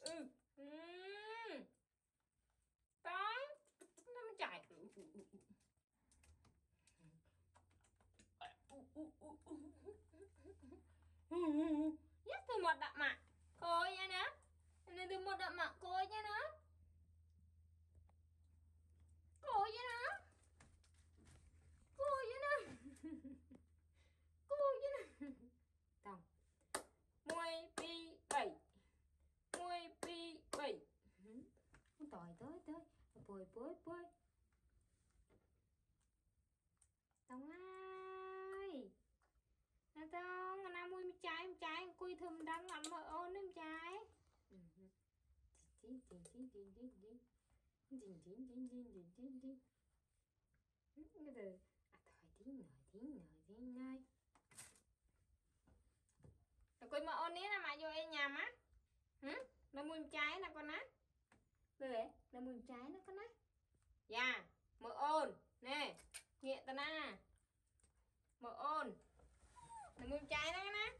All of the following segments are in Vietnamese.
ừ nó mới chạy nhất từ một đậm mặn coi nha nè này từ một đậm mặn coi nha nè Bồi bồi bồi Tòng ơi Nè Tòng Ngày nào mùi trái trái Cùi thùm đắng ngắm mơ ôn em trái Dính dính dính dính dính dính dính. Dính dính dính dính dính dính Cái từ À thôi tiếng nồi tiếng nồi tiếng nồi Rồi cùi mơ ôn nế là mà vô em nhà má. Hử? Nó mùi trái nè con á. Rồi nó mùi trái nè con á dạ mở ôn. Nè nghĩa ta na. Mở ôn. Nó muốn trái đó nè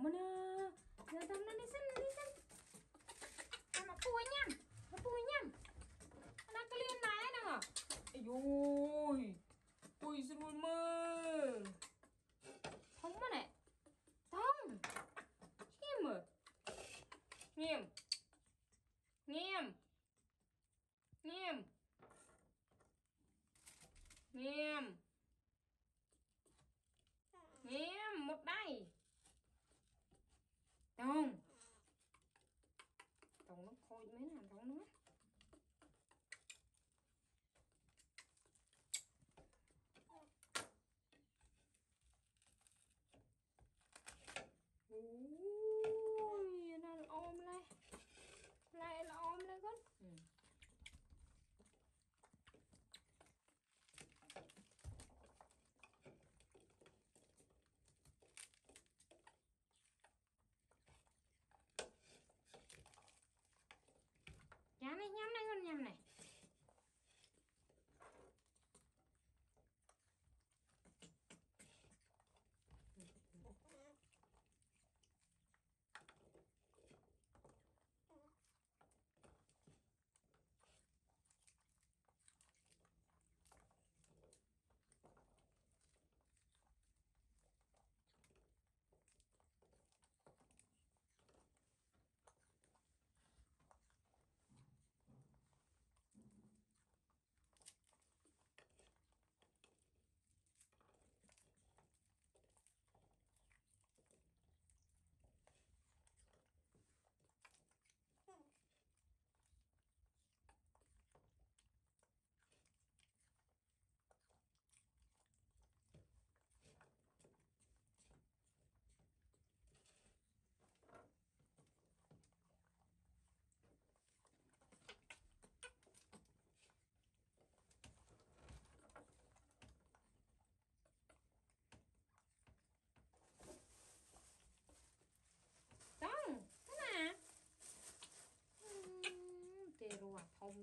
mana? thế nào đó nữa. Anime.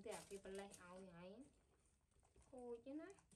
តែអាគេប្រលេះឲ្យហ្នឹងឯងខូចណា